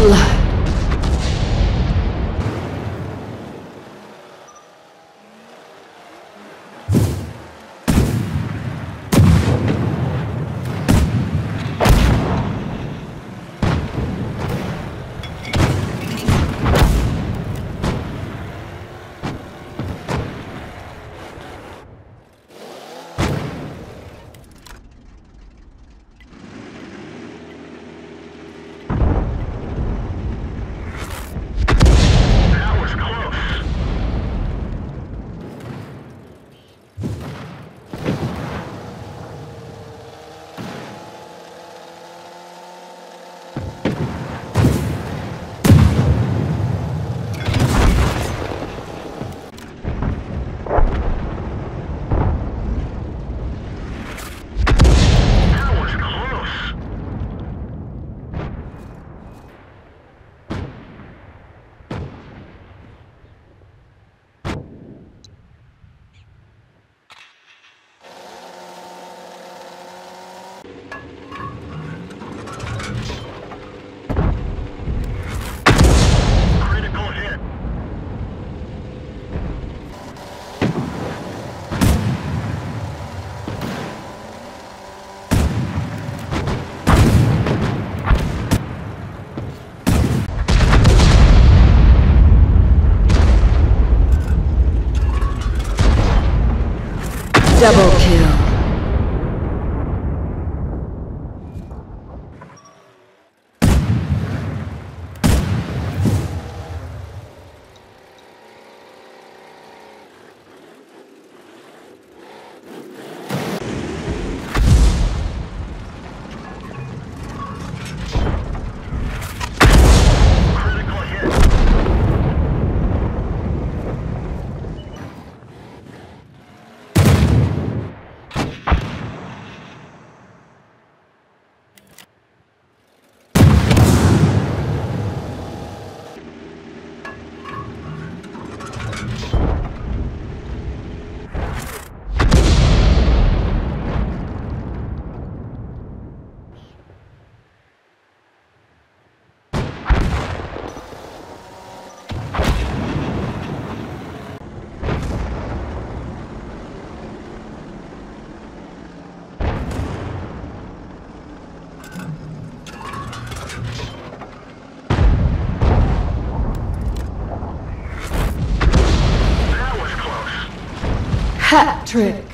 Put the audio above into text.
blood. Double kill. Hat trick.